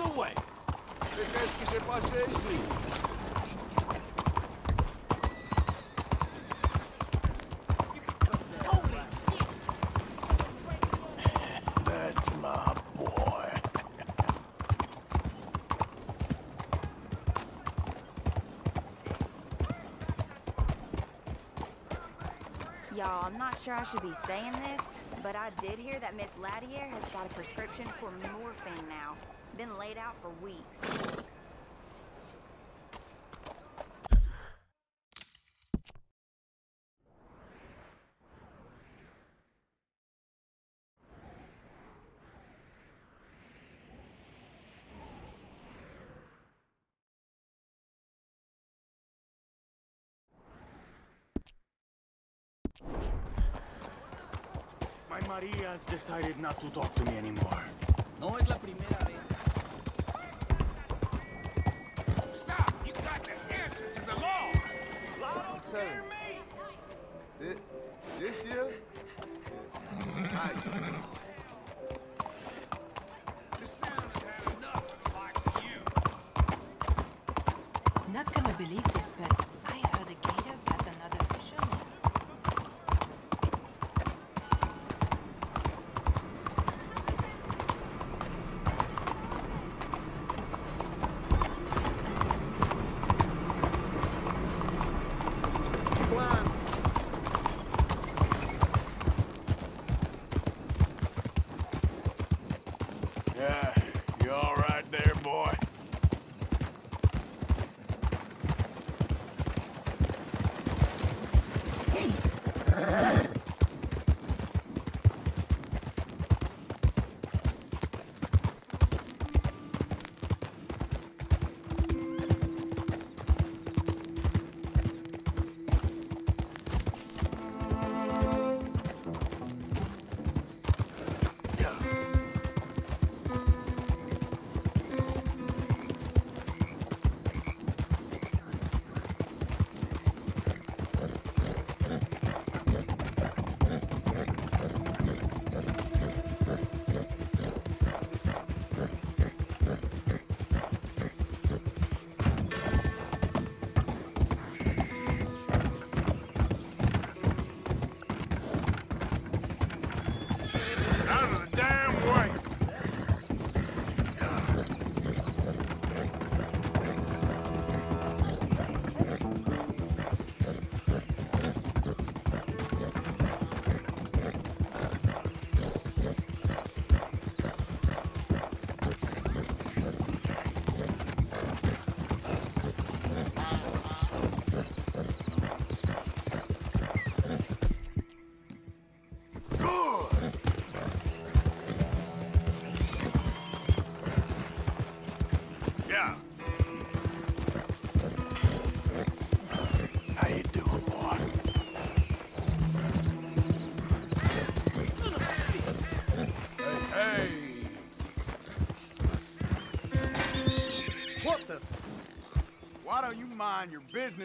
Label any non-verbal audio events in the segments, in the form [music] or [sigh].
of the way! That's. Y'all, I'm not sure I should be saying this, but I did hear that Miss Latier has got a prescription for morphine now. Been laid out for weeks. My Maria has decided not to talk to me anymore. No es la primera vez. Enough of the likes of you. Not gonna believe this,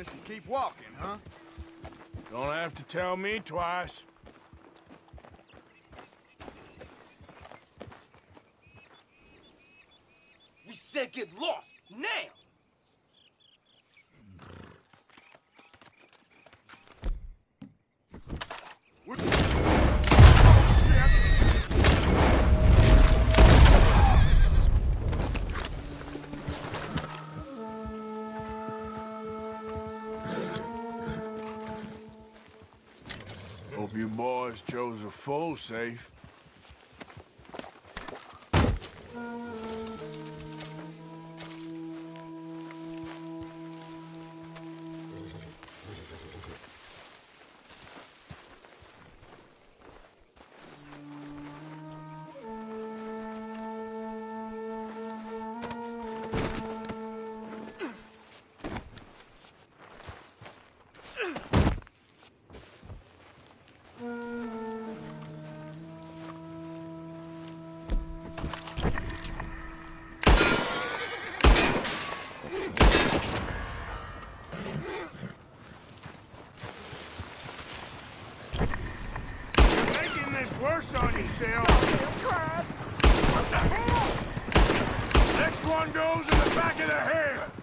business and keep walking, huh? Don't have to tell me twice. We said get lost, a full safe. On yourself. What the hell? Next one goes in the back of the head.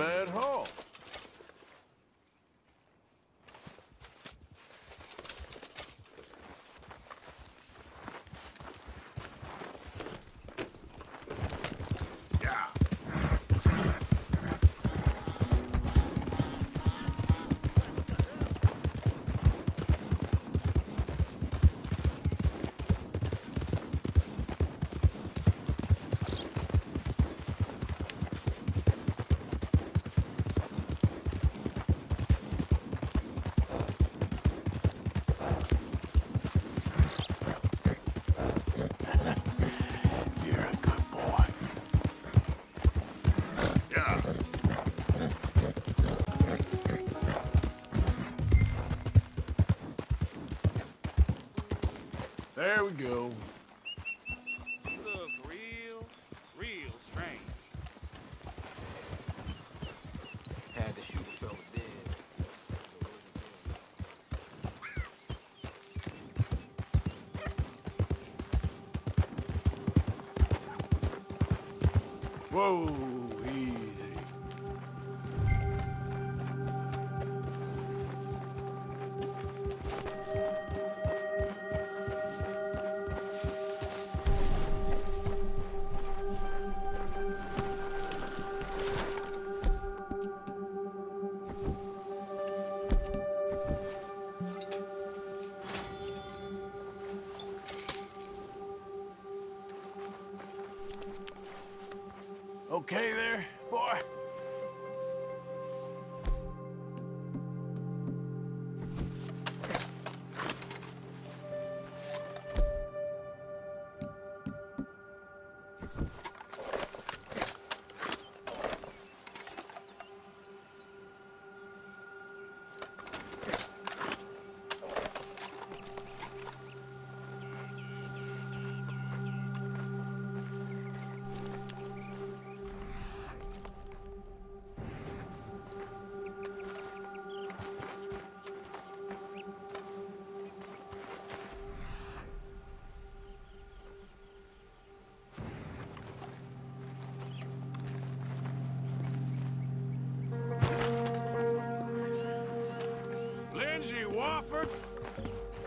Bad haul. Uou!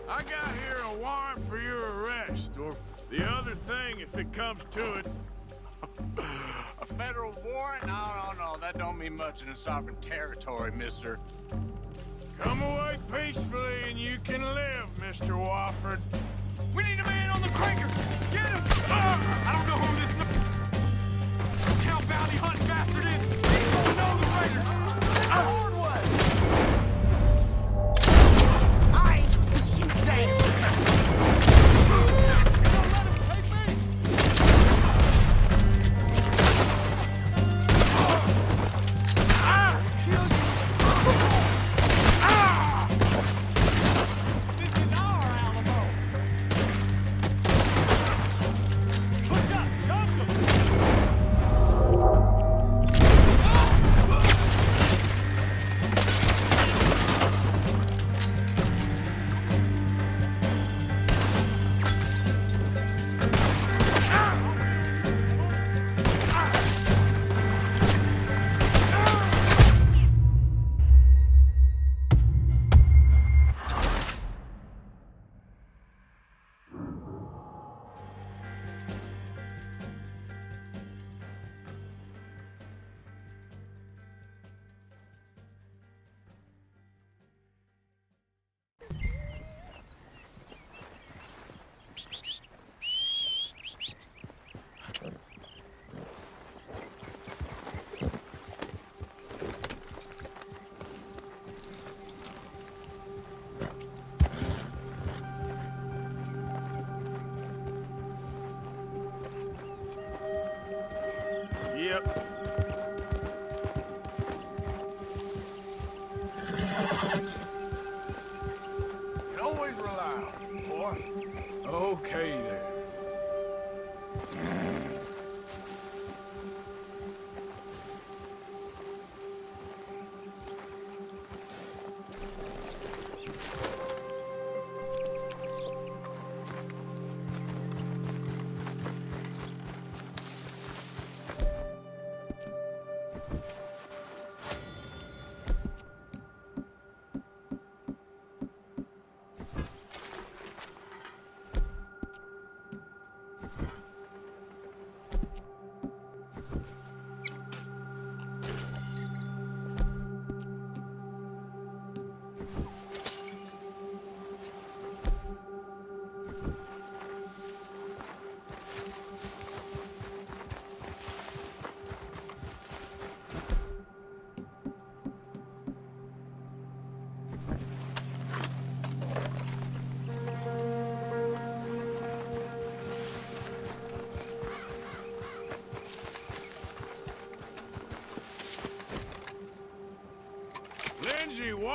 I got here a warrant for your arrest, or the other thing if it comes to it. [sighs] A federal warrant? No, no, no. That don't mean much in a sovereign territory, mister. Come away peacefully and you can live, Mr. Wofford. We need a man on the cranker! Get him! Ah! I don't know who this Count bounty hunting bastard is! He's gonna know the raiders! Ah!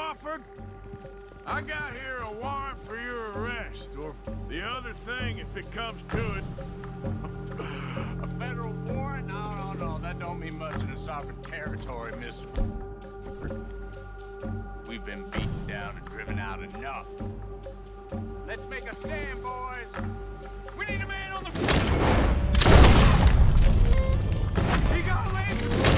Wofford, I got here a warrant for your arrest, or the other thing if it comes to it. A federal warrant? No, no, no. That don't mean much in a sovereign territory, miss. We've been beaten down and driven out enough. Let's make a stand, boys. We need a man on the... He got! But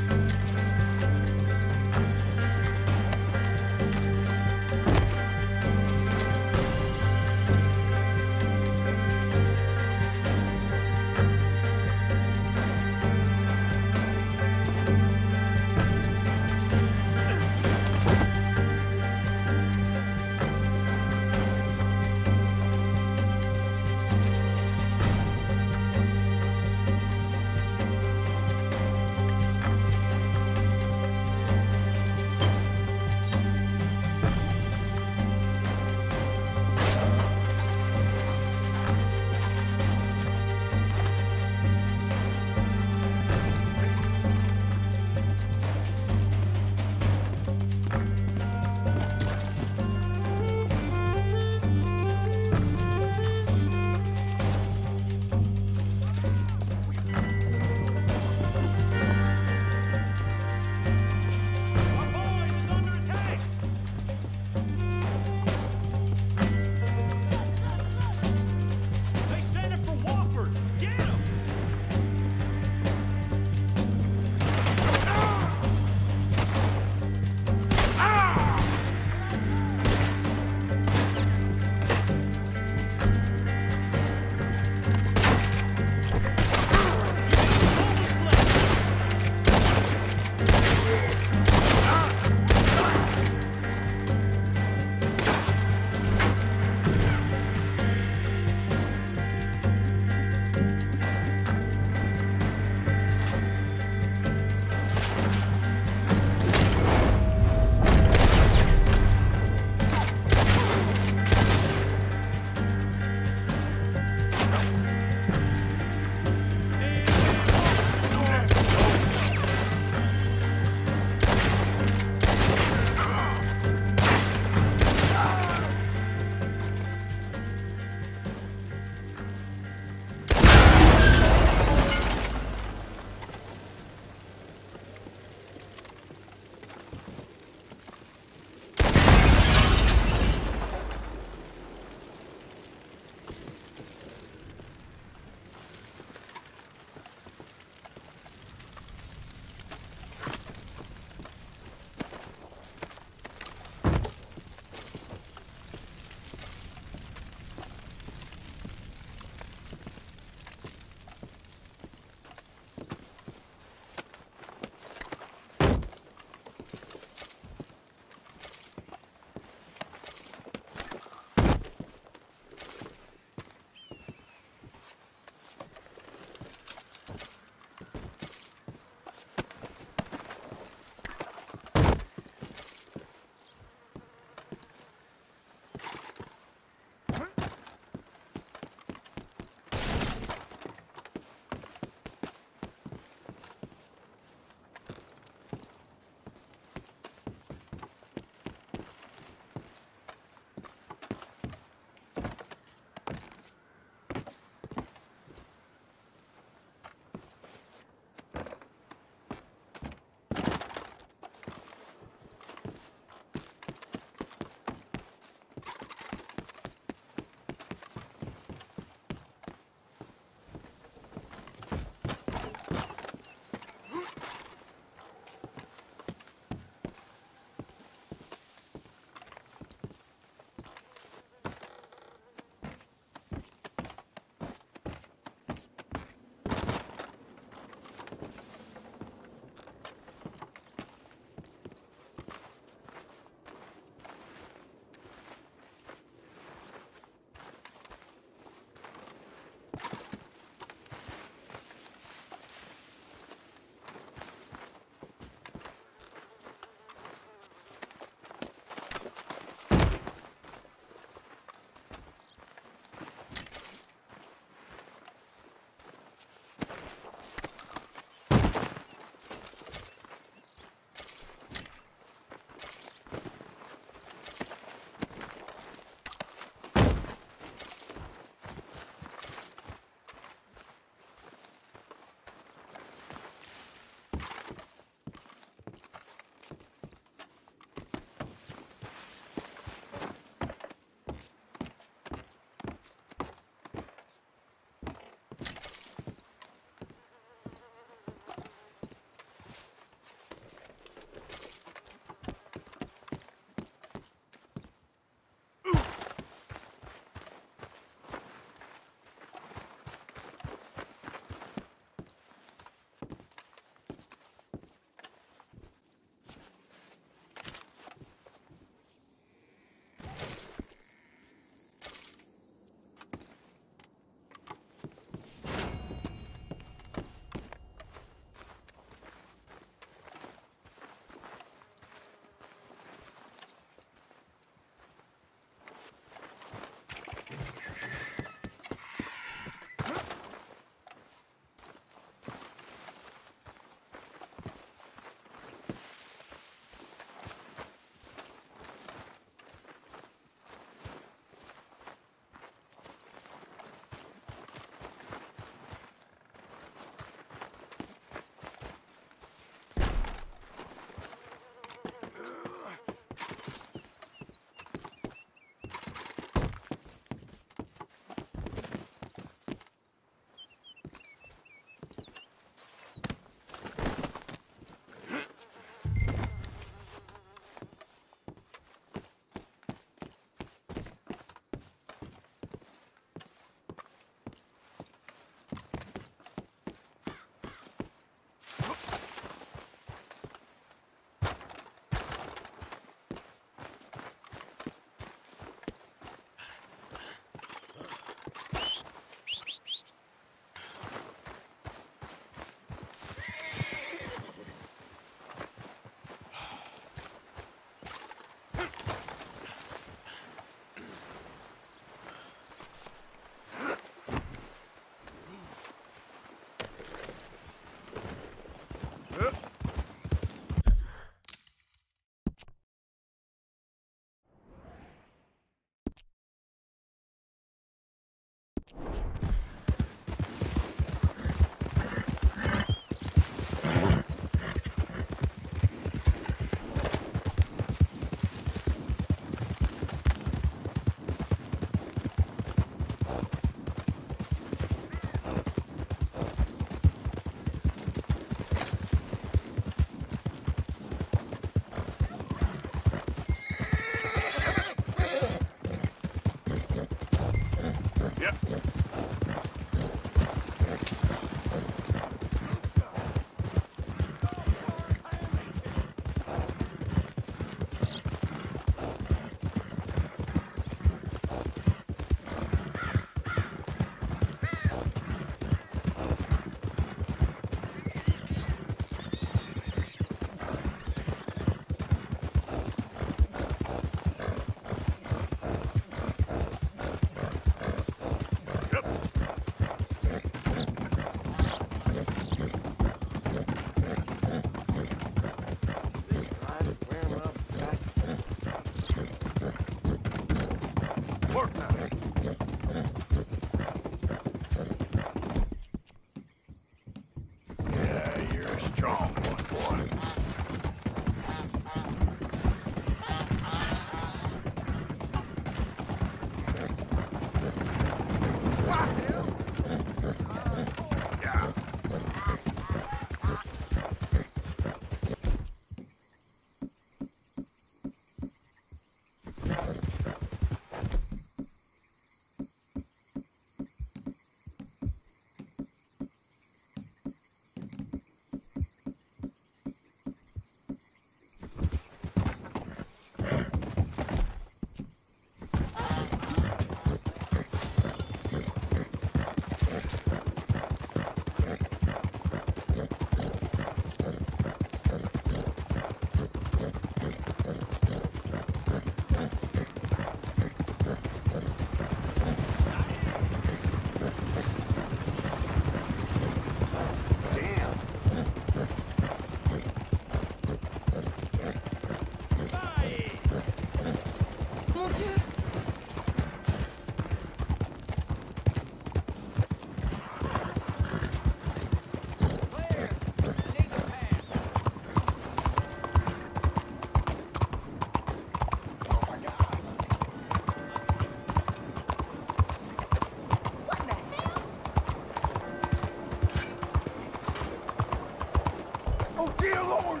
Dear Lord!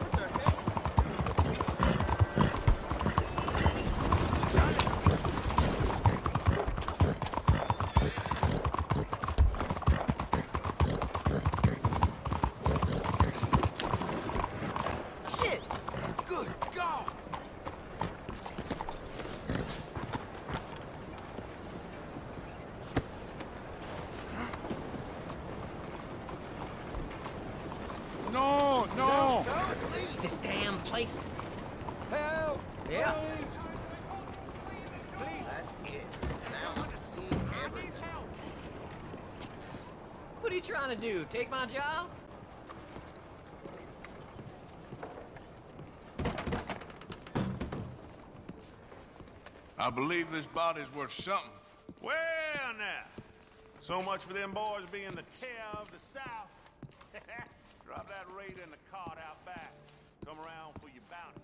Shit! Good God! No, no! This damn place. Help! Yeah. That's it. Now I'm seeing everything. What are you trying to do? Take my job? I believe this body's worth something. Well, now. So much for them boys being the care of the South. [laughs] Drop that rate in the cart out back. Come around for your bounty.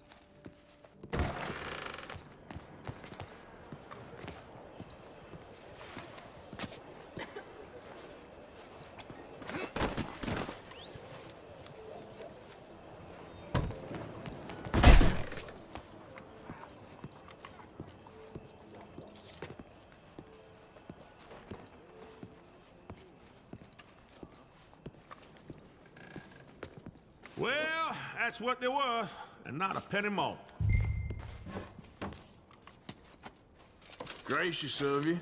Well, that's what they were, and not a penny more. Gracious of you.